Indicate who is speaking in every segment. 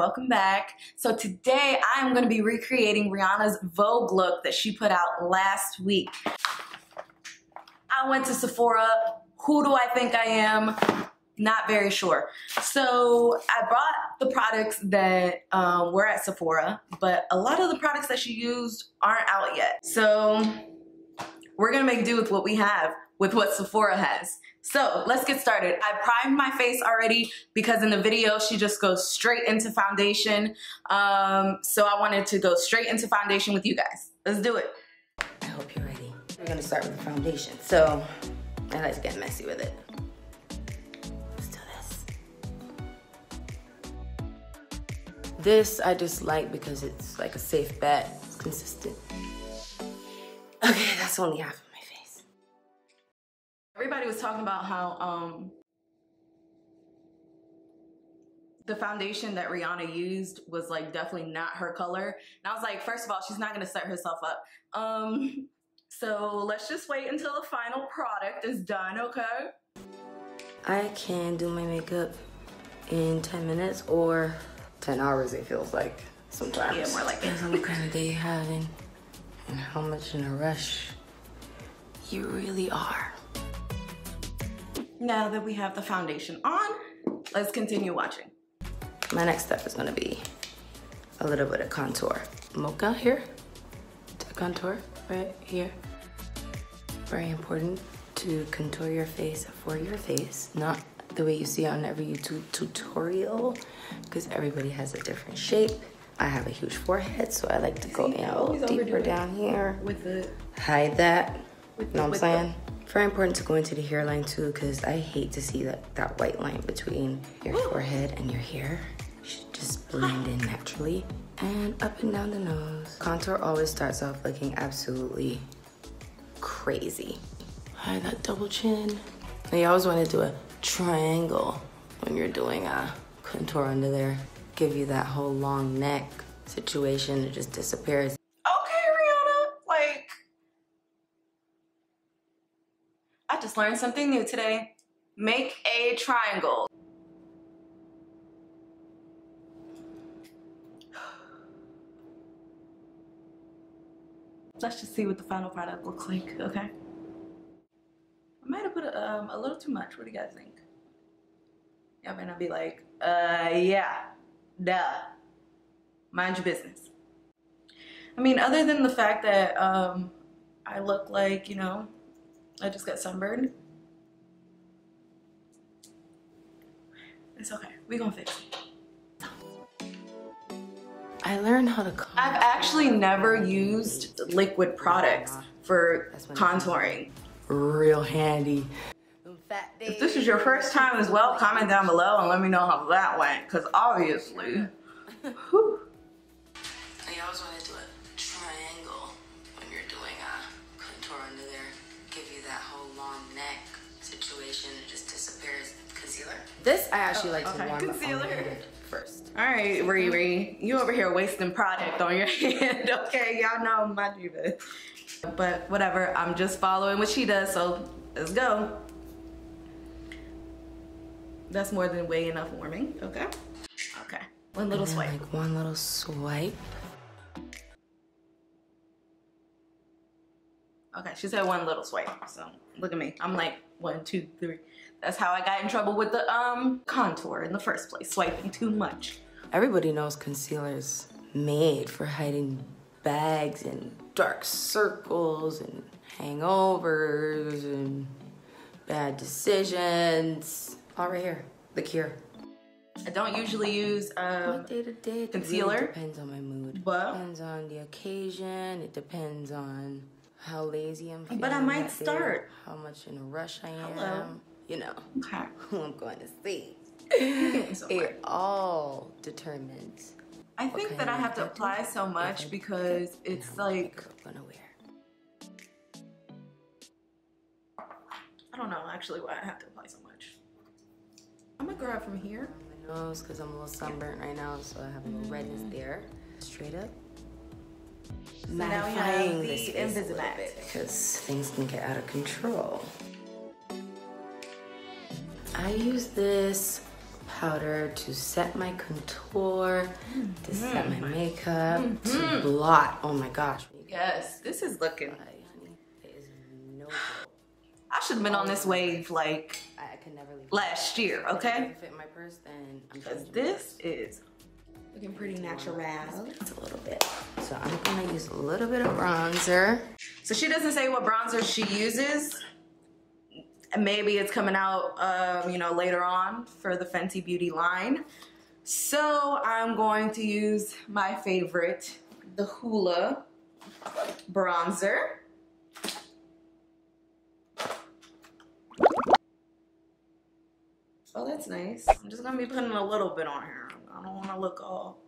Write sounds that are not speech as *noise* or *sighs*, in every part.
Speaker 1: welcome back. So today I'm gonna be recreating Rihanna's Vogue look that she put out last week. I went to Sephora. Who do I think I am? Not very sure. So I brought the products that um, were at Sephora, but a lot of the products that she used aren't out yet. So we're gonna make do with what we have with what Sephora has. So let's get started. I primed my face already because in the video she just goes straight into foundation. Um, so I wanted to go straight into foundation with you guys. Let's do it.
Speaker 2: I hope you're ready. We're gonna start with the foundation. So I like to get messy with it. Let's do this. This I just like because it's like a safe bet. It's consistent. Okay, that's only half.
Speaker 1: Everybody was talking about how um, the foundation that Rihanna used was like definitely not her color. And I was like, first of all, she's not gonna set herself up. Um, *laughs* so let's just wait until the final product is done, okay?
Speaker 2: I can do my makeup in 10 minutes or 10 hours it feels like sometimes.
Speaker 1: Yeah, more like.
Speaker 2: Depends on what kind of day you're having and how much in a rush you really are.
Speaker 1: Now that we have the foundation on, let's continue watching.
Speaker 2: My next step is gonna be a little bit of contour. Mocha here to contour right here. Very important to contour your face for your face, not the way you see on every YouTube tutorial, because everybody has a different shape. I have a huge forehead, so I like to go
Speaker 1: See,
Speaker 2: a little deeper down here.
Speaker 1: With the
Speaker 2: Hide that.
Speaker 1: With
Speaker 2: You
Speaker 1: the-
Speaker 2: know what I'm saying? Very important to go into the hairline too, because I hate to see that, that white line between your forehead and your hair. It should just blend in naturally. And up and down the nose. Contour always starts off looking absolutely crazy. Hide that double chin. Now you always want to do a triangle when you're doing a contour under there. Give you that whole long neck situation. It just disappears.
Speaker 1: Okay, Rihanna, like I just learned something new today. Make a triangle. Let's just see what the final product looks like, okay? I might have put a, um, a little too much. What do you guys think? Y'all might not be like, uh, yeah, duh. Mind your business. I mean, other than the fact that um, I look like, you know, I just got sunburned. It's okay. We gonna fix it.
Speaker 2: I learned how to contour.
Speaker 1: I've actually never used liquid products for contouring.
Speaker 2: real handy.
Speaker 1: If this is your first time as well, comment down below and let me know how that went. Cause obviously, *laughs* whew.
Speaker 2: I always want to do a triangle when you're doing a contour under there. Give you that whole long neck situation. It just disappears. Concealer. This I actually oh, like to warm
Speaker 1: Concealer.
Speaker 2: up on first.
Speaker 1: All right, Riri, you over here wasting product on your *laughs* hand. Okay, y'all know my diva. But whatever, I'm just following what she does, so let's go. That's more than way enough warming. Okay. Okay. One little swipe.
Speaker 2: Like one little swipe.
Speaker 1: Okay, she said one little swipe. So look at me. I'm like one, two, three. That's how I got in trouble with the um contour in the first place, swiping too much.
Speaker 2: Everybody knows concealer's made for hiding bags and dark circles and hangovers and bad decisions. All right here, the cure.
Speaker 1: I don't usually use um
Speaker 2: day to day it
Speaker 1: concealer,
Speaker 2: really depends on my mood.
Speaker 1: but-
Speaker 2: depends on the occasion. It depends on how lazy I'm feeling.
Speaker 1: But I might
Speaker 2: day,
Speaker 1: start.
Speaker 2: How much in a rush I am.
Speaker 1: Hello.
Speaker 2: You know
Speaker 1: okay. *laughs*
Speaker 2: who I'm going to see. It all determines.
Speaker 1: I think that I have to apply so much because it's like
Speaker 2: I'm gonna wear.
Speaker 1: I don't know actually why I have to apply so much. I'm gonna grab from here.
Speaker 2: my nose because I'm a little sunburnt right now, so I have a little redness mm. there. Straight up.
Speaker 1: Now we have
Speaker 2: Mattifying
Speaker 1: the
Speaker 2: this face a little
Speaker 1: Invisimatte.
Speaker 2: bit because things can get out of control. I use this powder to set my contour, to set my mm-hmm. makeup, to mm-hmm. blot. Oh my gosh.
Speaker 1: Yes, this is looking.
Speaker 2: Honey, it is no *sighs* joke.
Speaker 1: I should have been on this wave like
Speaker 2: I, I never leave.
Speaker 1: last year, okay?
Speaker 2: fit my purse, then
Speaker 1: Because this is looking pretty natural.
Speaker 2: It's a little bit. So I'm gonna use a little bit of bronzer.
Speaker 1: So she doesn't say what bronzer she uses. Maybe it's coming out, um, you know, later on for the Fenty Beauty line. So I'm going to use my favorite, the Hoola bronzer. Oh, that's nice. I'm just gonna be putting a little bit on here. I don't wanna look all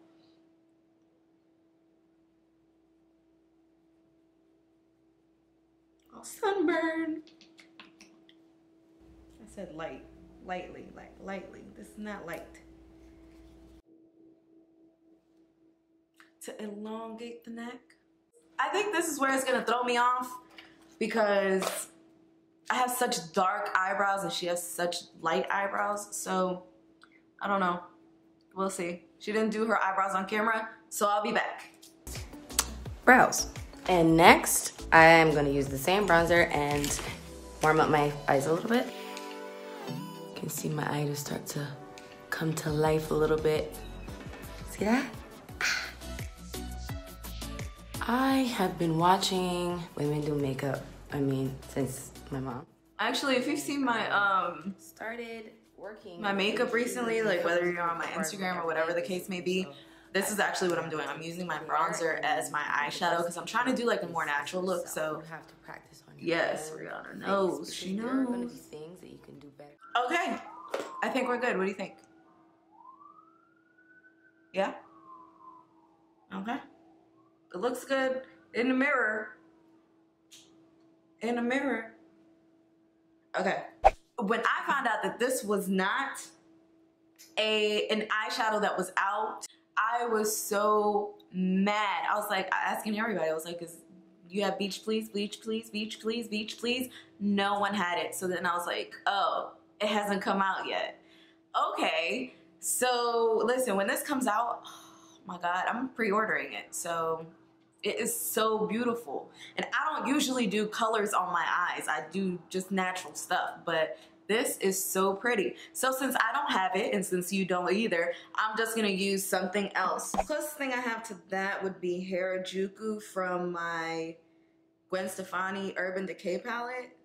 Speaker 1: all sunburned. I said light, lightly, like lightly. This is not light. To elongate the neck. I think this is where it's gonna throw me off because I have such dark eyebrows and she has such light eyebrows. So I don't know. We'll see. She didn't do her eyebrows on camera, so I'll be back.
Speaker 2: Brows. And next, I am gonna use the same bronzer and warm up my eyes a little bit. You can see my eye just start to come to life a little bit. See that? Ah. I have been watching women do makeup, I mean, since my mom
Speaker 1: Actually, if you've seen my um
Speaker 2: started working.
Speaker 1: my makeup recently, like whether you're on my Instagram or whatever the case may be, this is actually what I'm doing. I'm using my bronzer as my eyeshadow because I'm trying to do like a more natural look. So
Speaker 2: you have to practice on your
Speaker 1: yes, Rihanna knows. She
Speaker 2: because There are gonna be
Speaker 1: knows.
Speaker 2: things that you can do better.
Speaker 1: Okay, I think we're good. What do you think? Yeah. Okay. It looks good in the mirror. In the mirror. Okay. When I found out that this was not a an eyeshadow that was out, I was so mad. I was like asking everybody. I was like, "Is you have beach please, bleach please, beach please, beach please?" No one had it. So then I was like, "Oh, it hasn't come out yet." Okay. So listen, when this comes out, oh my God, I'm pre-ordering it. So it is so beautiful. And I don't usually do colors on my eyes. I do just natural stuff, but this is so pretty. So since I don't have it and since you don't either, I'm just gonna use something else. Closest thing I have to that would be Harajuku from my Gwen Stefani Urban Decay palette.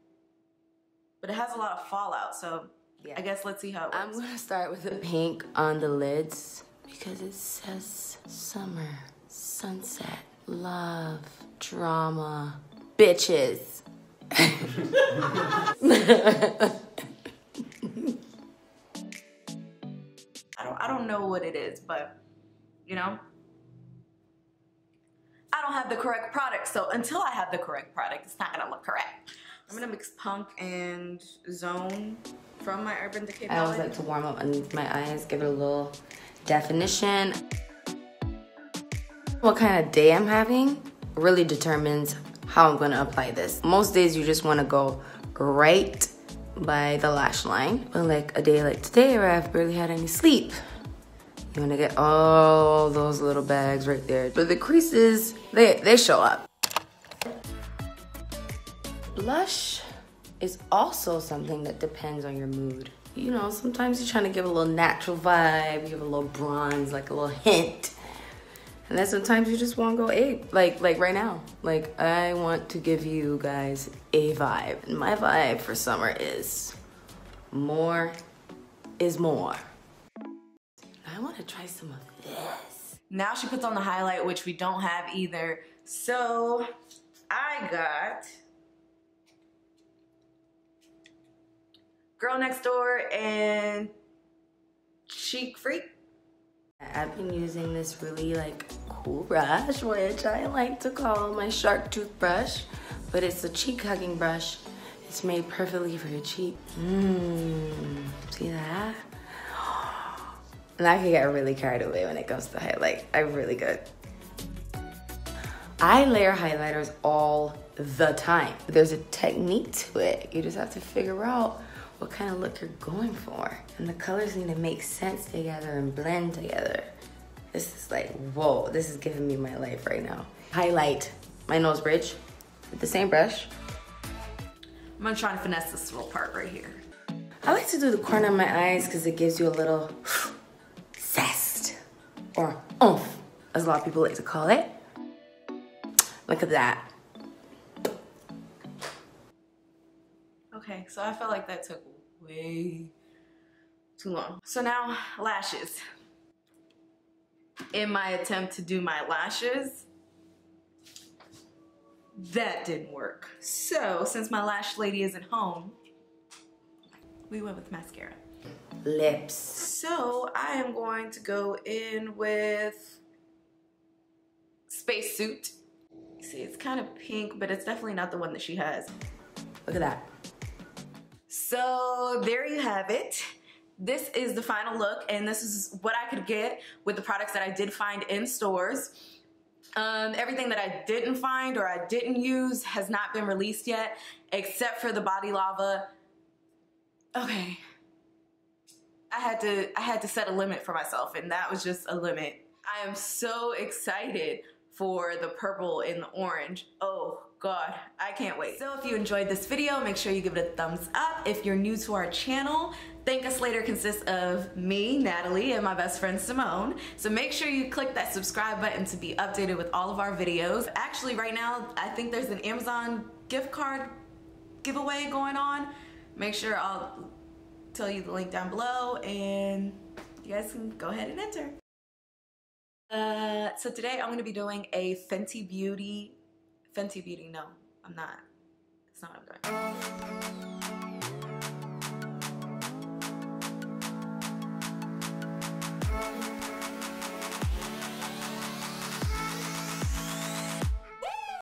Speaker 1: But it has a lot of fallout, so
Speaker 2: Yeah.
Speaker 1: I guess let's see how it
Speaker 2: I'm gonna start with the pink on the lids because it says summer, sunset, love, drama, bitches. *laughs* *laughs*
Speaker 1: I don't know what it is, but you know. I don't have the correct product, so until I have the correct product, it's not gonna look correct. I'm gonna mix Punk and Zone from my Urban Decay palette.
Speaker 2: I always like to warm up underneath my eyes, give it a little definition. What kind of day I'm having really determines how I'm gonna apply this. Most days you just wanna go right by the lash line. But like a day like today where I've barely had any sleep, you wanna get all those little bags right there. But the creases, they, they show up. Blush is also something that depends on your mood. You know, sometimes you're trying to give a little natural vibe, give a little bronze, like a little hint. And then sometimes you just want to go ape, like like right now. Like I want to give you guys a vibe. And my vibe for summer is more is more. I want to try some of this.
Speaker 1: Now she puts on the highlight, which we don't have either. So I got Girl Next Door and Chic Freak.
Speaker 2: I've been using this really like cool brush, which I like to call my shark toothbrush, but it's a cheek hugging brush. It's made perfectly for your cheek. Mmm, see that? And I can get really carried away when it comes to highlight. I'm really good. I layer highlighters all the time. There's a technique to it. You just have to figure out what kind of look you're going for. And the colors need to make sense together and blend together. This is like, whoa, this is giving me my life right now. Highlight my nose bridge with the same brush.
Speaker 1: I'm gonna try to finesse this little part right here.
Speaker 2: I like to do the corner of my eyes because it gives you a little or oomph, as a lot of people like to call it. Look at that.
Speaker 1: Okay, so I felt like that took way too long. So now lashes. In my attempt to do my lashes, that didn't work. So since my lash lady isn't home, we went with mascara.
Speaker 2: Lips.
Speaker 1: So I am going to go in with Spacesuit. See, it's kind of pink, but it's definitely not the one that she has.
Speaker 2: Look at that.
Speaker 1: So there you have it. This is the final look, and this is what I could get with the products that I did find in stores. Um, everything that I didn't find or I didn't use has not been released yet, except for the Body Lava. Okay. I had to I had to set a limit for myself, and that was just a limit. I am so excited for the purple and the orange. Oh God, I can't wait. So if you enjoyed this video, make sure you give it a thumbs up. If you're new to our channel, Thank Us Later consists of me, Natalie, and my best friend Simone. So make sure you click that subscribe button to be updated with all of our videos. Actually, right now, I think there's an Amazon gift card giveaway going on. Make sure I'll tell you the link down below and you guys can go ahead and enter. Uh, so today I'm going to be doing a Fenty Beauty, Fenty Beauty, no, I'm not. That's not what I'm doing.